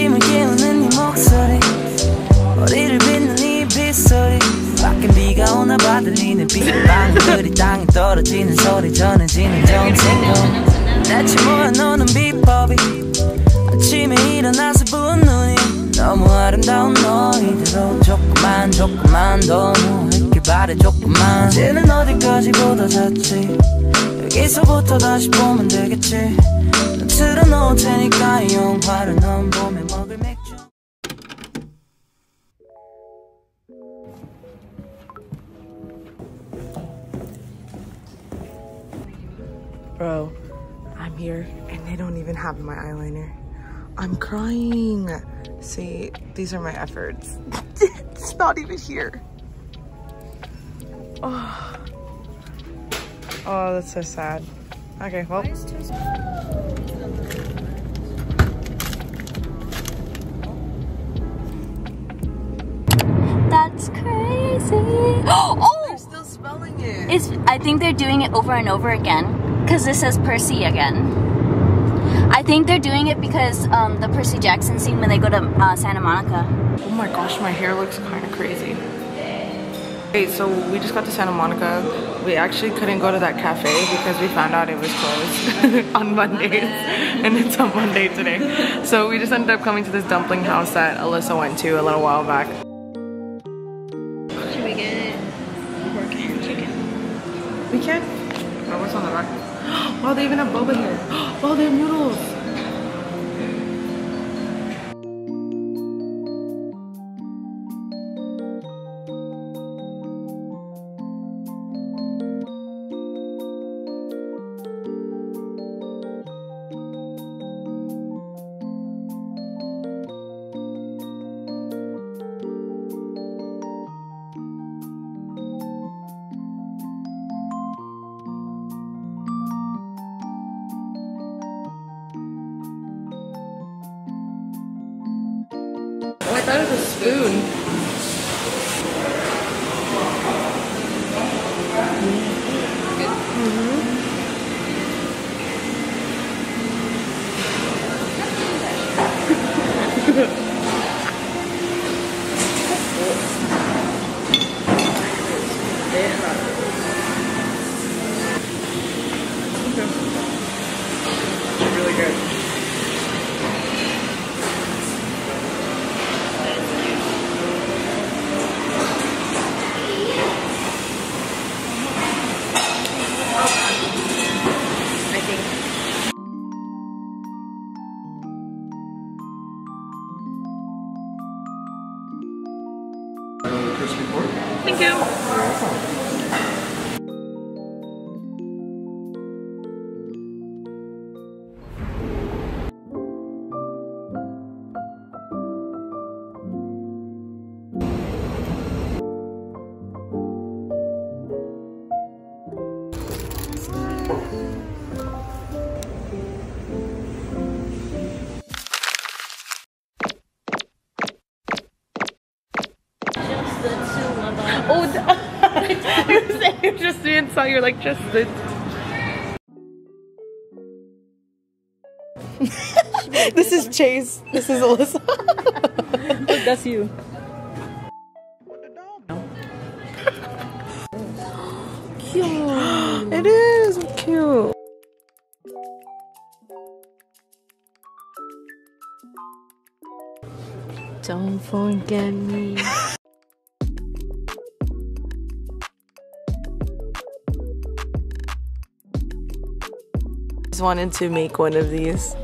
아침을 깨우는 네 목소리. 머리를 빗는 이 빗소리. 밖엔 비가 오나 봐 들리는 빗방울들이 땅에 떨어지는 소리. 전해지는 정신도 대체 뭐야 너는 비법이 아침에 일어나서 부은 눈이 너무 아름다운 너희대로 조금만 조금만 더 누워있길 바래 조금만. 이제는 어디까지 잤지? 여기서부터 다시 보면 되겠지. 난 틀어놓을 테니까 이 영화를 넌 봄에 Bro, I'm here and they don't even have my eyeliner. I'm crying. See, these are my efforts. it's not even here. Oh. oh, that's so sad. Okay, well. Oh, They're still spelling it. it's. I think they're doing it over and over again because this says Percy again. I think they're doing it because um, the Percy Jackson scene when they go to uh, Santa Monica. Oh my gosh, my hair looks kind of crazy. Hey, so we just got to Santa Monica. We actually couldn't go to that cafe because we found out it was closed on Mondays. And it's on Monday today. So we just ended up coming to this dumpling house that Alyssa went to a little while back. We can't. Oh, what's on the back? Wow, they even have boba here. Wow, they have noodles. Thought Oh, I was just being saw you're like just the. this is Chase. This is Alyssa. Oh, that's you. cute. it is cute. Don't forget me. Just wanted to make one of these.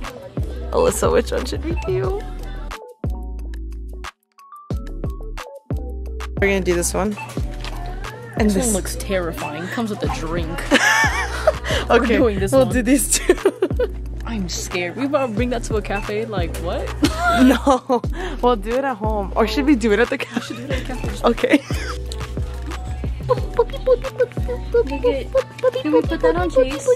Alyssa, which one should we do? We're gonna do this one. And This this one looks terrifying. Comes with a drink. okay. doing this we'll one. do these two. I'm scared. We about to bring that to a cafe. Like what? no, we'll do it at home. Or should we do it at the cafe? Okay. Can we put that on Chase?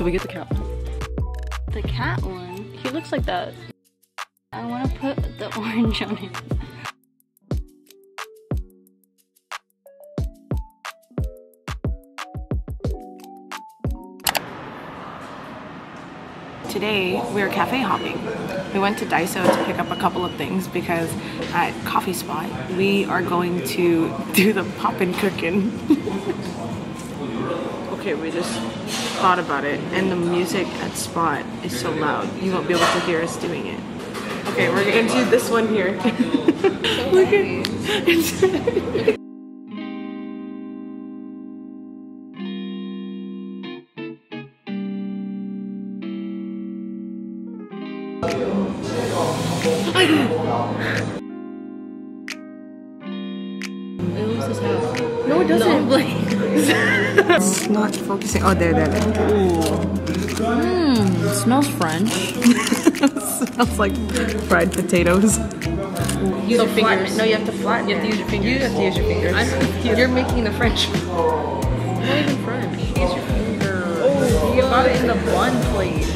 Should we get the cat? one? The cat one. He looks like that. I want to put the orange on him. Today we are cafe hopping. We went to Daiso to pick up a couple of things because at Coffee Spot we are going to do the poppin' cooking. okay, we just thought about it and the music at Spot is so loud. You won't be able to hear us doing it. Okay, we're gonna do this one here. Look at it. No, it doesn't. It's not focusing. Oh, there, there, there. Hmm, it smells French. smells like fried potatoes. Use So your fingers. it. No, you have to flatten You have to it. use your fingers. You have to use your fingers. I'm- You're making the French. Not even French. Use your finger. Oh, you got it in the bun plate.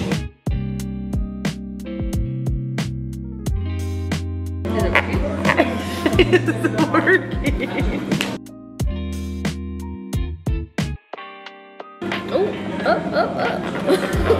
Is it working? It's working.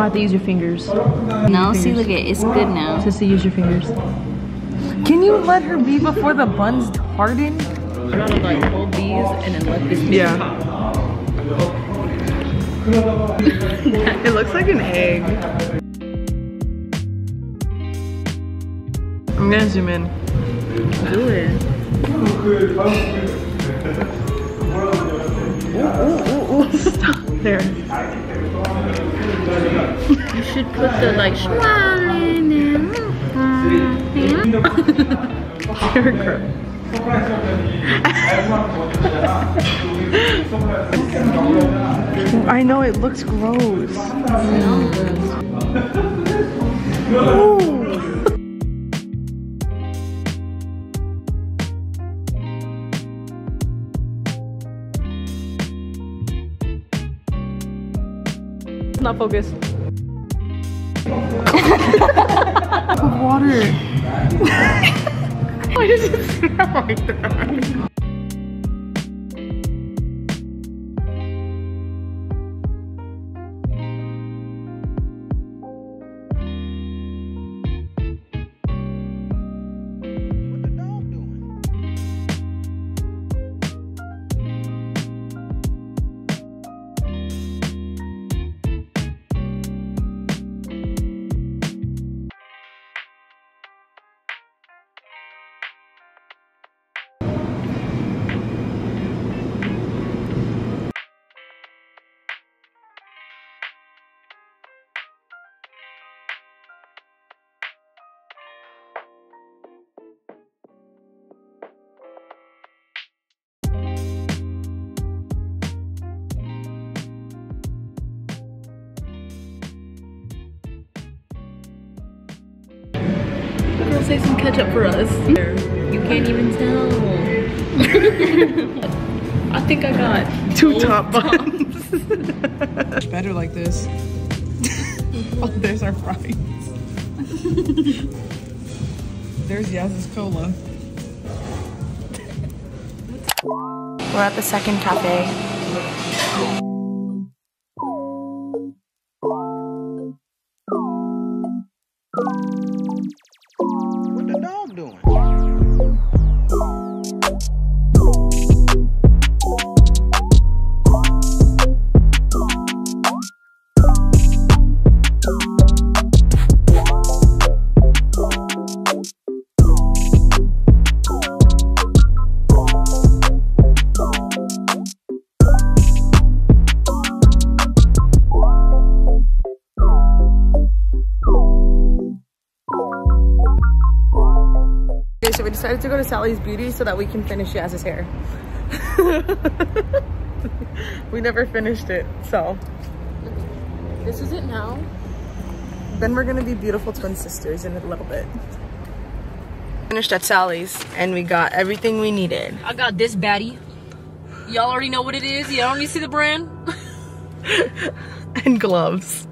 You might have to use your fingers. No, see, look at it's good now. Just to use your fingers. Can you let her be before the buns harden? You gotta like hold these and then let this Yeah. it looks like an egg. I'm gonna zoom in. do it. Stop there. You should put the like swirling in. You're gross. I know it looks gross. Ooh. Not focused. Water. Why does it smell like that? Girl, say some ketchup for us. You can't even tell. I think I got Two top buns. Better like this. oh, there's our fries. there's Yaz's cola. We're at the second cafe. So we decided to go to Sally's Beauty so that we can finish Yaz's hair. we never finished it, so. This is it now. Then we're gonna be beautiful twin sisters in a little bit. Finished at Sally's and we got everything we needed. I got this baddie. Y'all already know what it is. Y'all to see the brand. and gloves.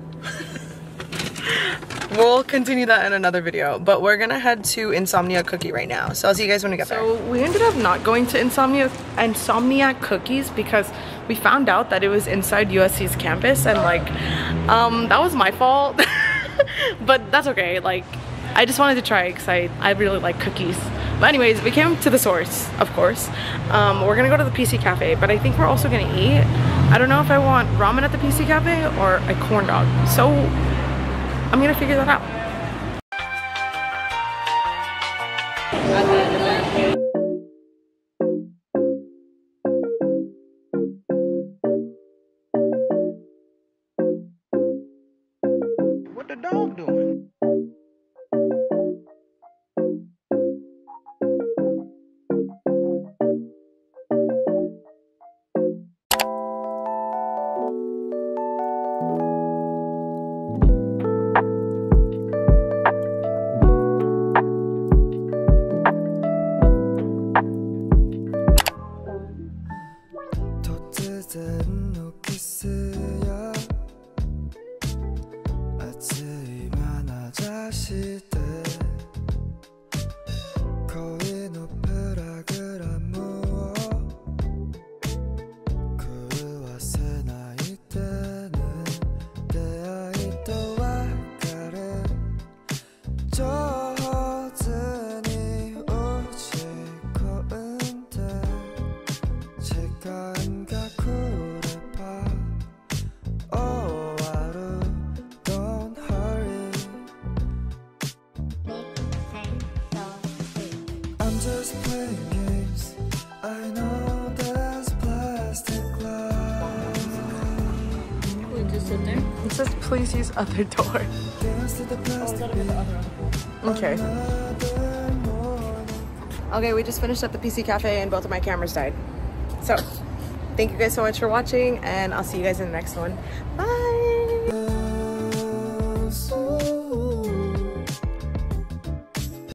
We'll continue that in another video, but we're gonna head to Insomnia Cookie right now. So I'll see you guys when we get there. So we ended up not going to Insomnia Insomnia Cookies because we found out that it was inside USC's campus and like, um, that was my fault. but that's okay. Like, I just wanted to try because I, I really like cookies. But anyways, we came to the source, of course. Um, we're gonna go to the PC Cafe, but I think we're also gonna eat. I don't know if I want ramen at the PC Cafe or a corn dog. So I'm gonna figure that out. What the dog doing? 突然のキスや。熱い眼差しで恋のプログラムを狂わせないでね。出会いと別れ。We just there. It says please use other door. Dance to the plastic Okay. Okay, we just finished at the PC Cafe and both of my cameras died. So, thank you guys so much for watching and I'll see you guys in the next one. Bye!